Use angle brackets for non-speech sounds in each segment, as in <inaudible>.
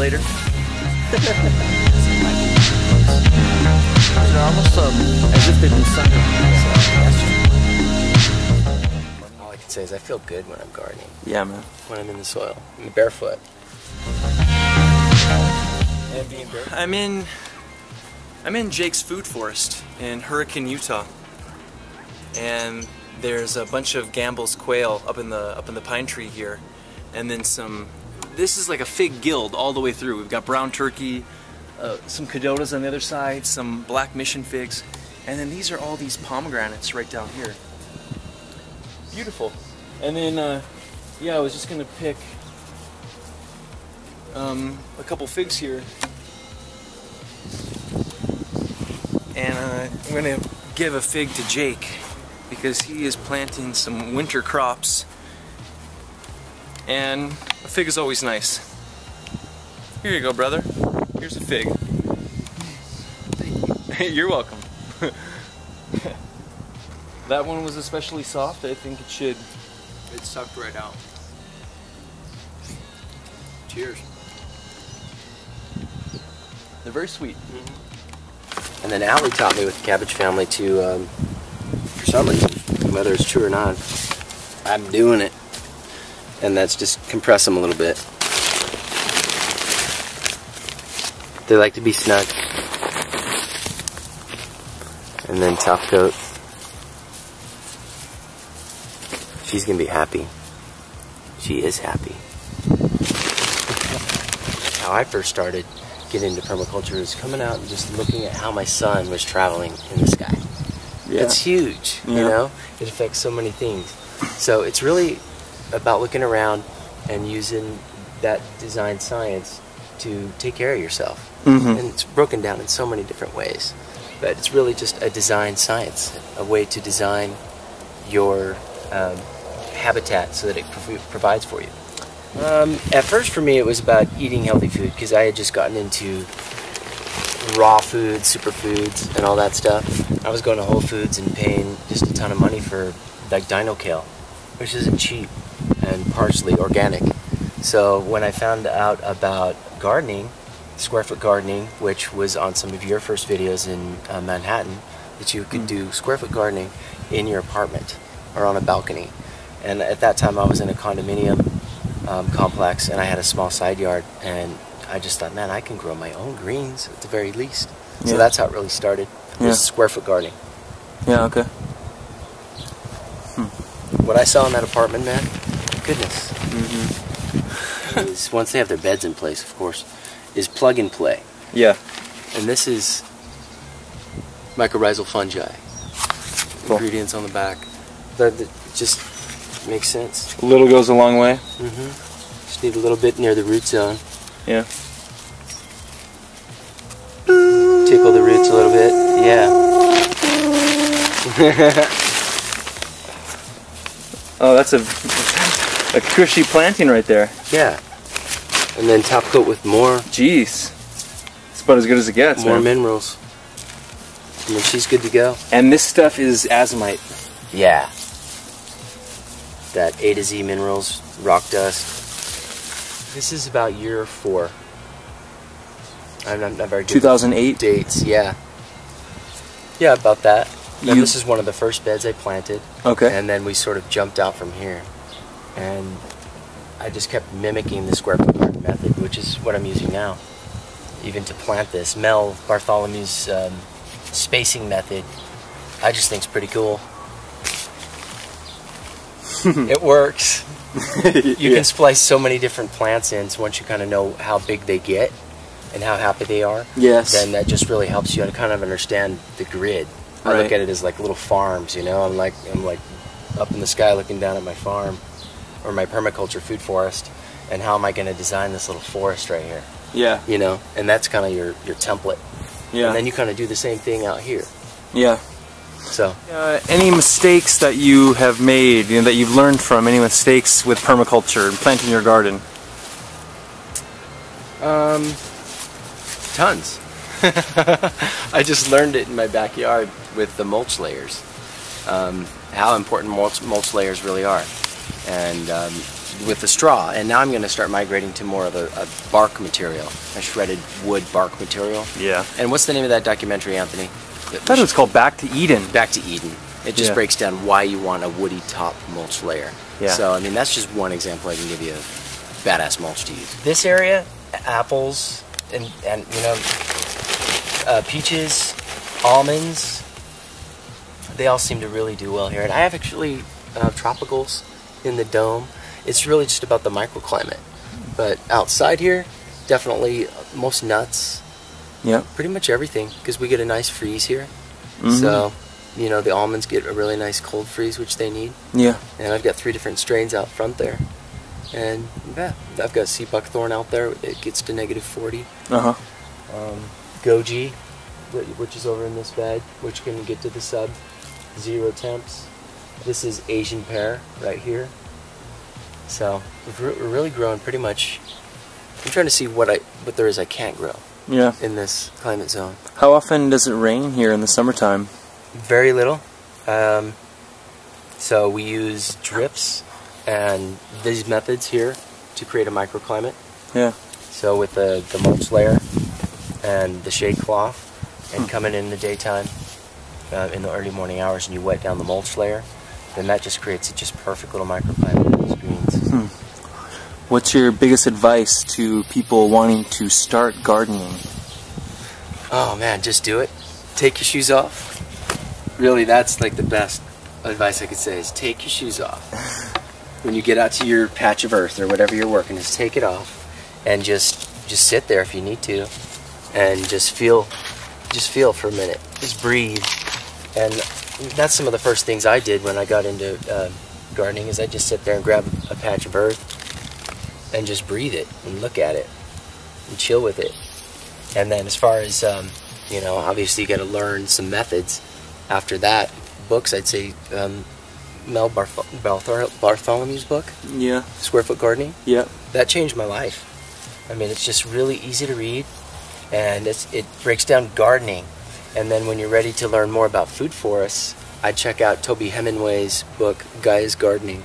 later. <laughs> They're almost um, as if they've been sucked All I can say is I feel good when I'm gardening, Yeah, man. when I'm in the soil, I'm barefoot. And being barefoot. I'm in I'm in Jake's Food Forest in Hurricane, Utah. And there's a bunch of Gambel's quail up in the up in the pine tree here. And then some this is like a fig guild all the way through. We've got brown turkey, uh, some Kadotas on the other side, some black mission figs, and then these are all these pomegranates right down here. Beautiful. And then uh, yeah, I was just gonna pick um, a couple figs here and uh, I'm gonna give a fig to Jake because he is planting some winter crops and a fig is always nice. Here you go brother. Here's a fig. <laughs> You're welcome. <laughs> That one was especially soft. I think it should. It sucked right out. Cheers. they're very sweet. And then Allie taught me with the cabbage family to, um, for some reason, whether it's true or not, I'm doing it. And that's just compress them a little bit. They like to be snug. And then top coat. She's gonna be happy. She is happy. How I first started getting into permaculture is coming out and just looking at how my sun was traveling in the sky. yeah It's huge, you know? It affects so many things. So it's really about looking around and using that design science to take care of yourself. Mhm. And it's broken down in so many different ways. But it's really just a design science, a way to design your um, habitat so that it prov- provides for you. Um, at first, for me, it was about eating healthy food because I had just gotten into raw foods, superfoods, and all that stuff. I was going to Whole Foods and paying just a ton of money for like Dino Kale, which isn't cheap and partially organic. So when I found out about gardening, square foot gardening, which was on some of your first videos in uh, Manhattan, that you could do square foot gardening in your apartment or on a balcony. And at that time, I was in a condominium um, complex and I had a small side yard and I just thought, man, I can grow my own greens at the very least. So that's how it really started. Yeah. square foot gardening. yeah okay What I saw in that apartment, man, goodness, Mm-hmm. is once they have their beds in place, of course, is plug and play. yeah And this is mycorrhizal fungi. Cool. Ingredients on the back. That that just makes sense. A little goes a long way hmm Just need a little bit near the root zone. yeah Tickle the roots a little bit. Yeah. <laughs> oh that's a a cushy planting right there Yeah. And then top coat with more Jeez. It's about as good as it gets, more man. minerals. And then she's good to go. And this stuff is azomite. Yeah. That A to Z minerals, rock dust. This is about year four. I'm not, not very good 2008. dates. Yeah. Yeah, about that. And You- this is one of the first beds I planted, Okay. and then we sort of jumped out from here, and I just kept mimicking the square foot garden method, which is what I'm using now, even to plant this. Mel Bartholomew's um, spacing method, I just think is pretty cool. <laughs> it works. <laughs> You can splice so many different plants in, so once you kind of know how big they get and how happy they are, Yes. then that just really helps you to kind of understand the grid. I look at it as like little farms, you know. I'm like I'm like up in the sky looking down at my farm or my permaculture food forest, and how am I going to design this little forest right here? yeah. You know, and that's kind of your your template. Yeah. And then you kind of do the same thing out here. yeah. So Uh, any mistakes that you have made, you know, that you've learned from, any mistakes with permaculture and planting your garden? Um, tons. <laughs> I just learned it in my backyard with the mulch layers. Um, how important mulch, mulch layers really are. And um, with the straw, and now I'm going to start migrating to more of a, a bark material, a shredded wood bark material. Yeah. And what's the name of that documentary, Anthony? I thought it was called Back to Eden. Back to Eden. It just Yeah. breaks down why you want a woody top mulch layer. Yeah. So I mean that's just one example I can give you of badass mulch to use. This area, apples and and you know uh, peaches, almonds, they all seem to really do well here. And I have actually uh, tropicals in the dome. It's really just about the microclimate. But outside here, definitely most nuts, Yeah. pretty much everything because we get a nice freeze here. Mhm. So, you know, the almonds get a really nice cold freeze, which they need. Yeah. And I've got three different strains out front there. And yeah, I've got sea buckthorn out there. It gets to negative 40. Uh huh. Um, goji, which is over in this bag, which can get to the sub zero temps. This is Asian pear right here. So we're really growing pretty much. I'm trying to see what I what there is I can't grow Yeah. in this climate zone. How often does it rain here in the summertime? Very little. Um, so we use drips and these methods here to create a microclimate. Yeah. So with the, the mulch layer and the shade cloth and coming in the daytime uh, in the early morning hours and you wet down the mulch layer, then that just creates a just perfect little microclimate for these greens. What's your biggest advice to people wanting to start gardening? Oh man, just do it. Take your shoes off. Really, that's like the best advice I could say is take your shoes off. <laughs> when you get out to your patch of earth or whatever you're working, is take it off and just just sit there if you need to, and just feel, just feel for a minute. Just breathe, and that's some of the first things I did when I got into uh, gardening. Is I just sit there and grab a patch of earth and just breathe it and look at it and chill with it. And then as far as um, you know, obviously you got to learn some methods. After that, books I'd say um, Mel Barth- Barthol- Bartholomew's book, Yeah. Square Foot Gardening. yeah That changed my life. I mean, it's just really easy to read, and it's, it breaks down gardening. And then when you're ready to learn more about food forests, I'd check out Toby Hemenway's book Gaia's Gardening,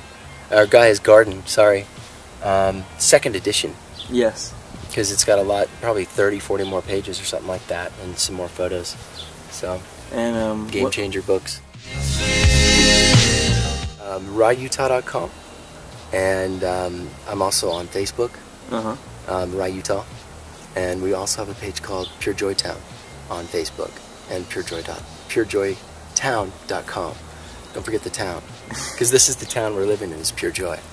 or Gaia's Garden. Sorry, um, second edition Yes. because it's got a lot, probably 30, 40 more pages or something like that, and some more photos. So, And um. game changer books. Um, RawUtah.com, and um, I'm also on Facebook, Uh huh. um, Raw Utah, and we also have a page called Pure Joy Town on Facebook and purejoy dot purejoytown.com. Don't forget the town, because this is the town we're living in. Is Pure Joy. <laughs>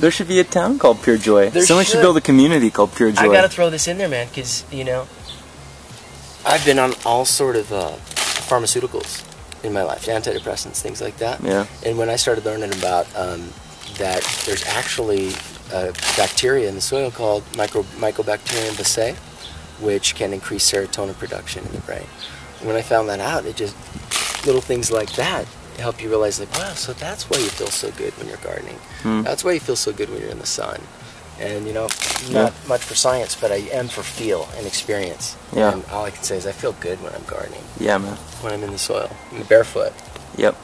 There should be a town called Pure Joy. There Someone should. should. build a community called Pure Joy. I gotta throw this in there, man, because you know, I've been on all sort of uh, pharmaceuticals in my life, antidepressants, things like that. Yeah. And when I started learning about um, that, there's actually a bacteria in the soil called micro Mycobacterium vaccae, which can increase serotonin production in the brain. When I found that out, it just little things like that help you realize, like, wow, so that's why you feel so good when you're gardening. Hmm. That's why you feel so good when you're in the sun. And you know, not much for science, but I am for feel and experience. Yeah. And all I can say is I feel good when I'm gardening, Yeah, man. when I'm in the soil, I'm barefoot. Yep.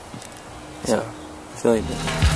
So. Yeah. I feel like that.